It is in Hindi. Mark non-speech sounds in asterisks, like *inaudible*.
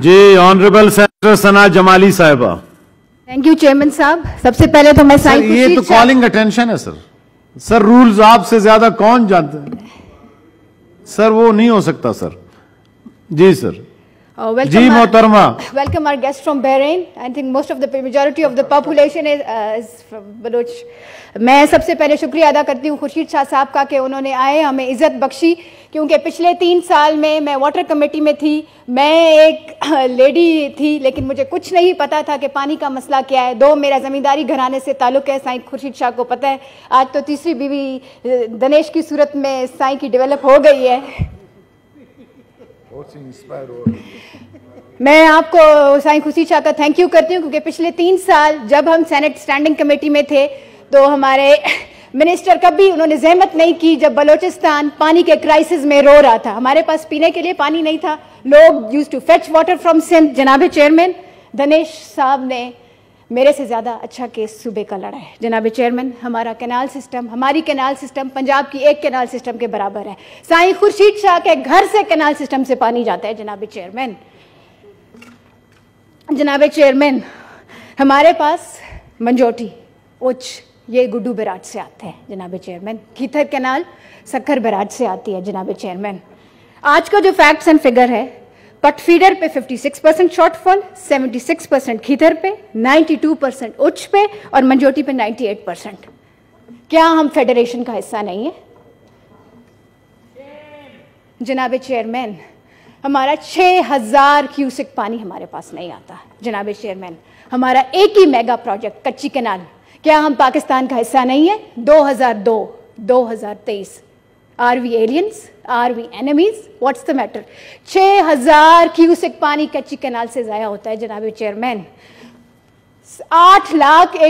जी ऑनरेबल सेनेटर सना जमाली साहिबा। थैंक यू चेयरमैन साहब। सबसे पहले तो मैं सर ये तो कॉलिंग अटेंशन है सर सर रूल्स आपसे ज़्यादा कौन जानते हैं? सर वो नहीं हो सकता सर जी सर Uh, welcome जी our- मोहतरमा Welcome our guest from Bahrain. I think most of the majority of the population is, uh, is from Baloch. मैं सबसे पहले शुक्रिया अदा करती हूँ खुर्शीद शाह साहब का कि उन्होंने आए हमें इज़्ज़त बख्शी क्योंकि पिछले तीन साल में मैं वाटर कमेटी में थी मैं एक *coughs* लेडी थी लेकिन मुझे कुछ नहीं पता था कि पानी का मसला क्या है दो मेरा ज़मींदारी घराने से ताल्लुक़ है साईं खुर्शीद शाह को पता है आज तो तीसरी बीवी दनेश की सूरत में साईं की डेवलप हो गई है मैं आपको साईं खुशी शाह का थैंक यू करती हूँ, क्योंकि पिछले तीन साल जब हम सेनेट स्टैंडिंग कमेटी में थे तो हमारे मिनिस्टर कभी उन्होंने जहमत नहीं की जब बलोचिस्तान पानी के क्राइसिस में रो रहा था। हमारे पास पीने के लिए पानी नहीं था। लोग use to fetch water from Sindh जनाब चेयरमैन धनेश साहब ने मेरे से ज़्यादा अच्छा केस सूबे का लड़ा है। जनाब चेयरमैन, हमारा कैनाल सिस्टम, हमारी कैनाल सिस्टम पंजाब की एक कैनाल सिस्टम के बराबर है। साईं खुर्शीद शाह के घर से कैनाल सिस्टम से पानी जाता है, जनाब चेयरमैन। जनाब चेयरमैन, हमारे पास मंजोटी, उच्च, ये गुड्डू बराज से आते हैं, जनाब chairman. Khirthar canal, Sukkur barrage से आती है, जनाब चेयरमैन। आज का जो फैक्ट्स एंड फिगर है पट फीडर पे 56 परसेंट शॉर्टफॉल 76 परसेंट खीथर पे 92 परसेंट उच्च पे और मंजोटी पे 98 परसेंट क्या हम फेडरेशन का हिस्सा नहीं है? जनाब चेयरमैन हमारा 6000 क्यूसिक पानी हमारे पास नहीं आता। जनाब चेयरमैन हमारा एक ही मेगा प्रोजेक्ट कच्ची कैनाल क्या हम पाकिस्तान का हिस्सा नहीं है? 2002 2023 are we aliens are we enemies what's the matter 6000 cusec पानी कच्ची कैनाल से ज़ाया होता है जनाब चेयरमैन आठ लाख एक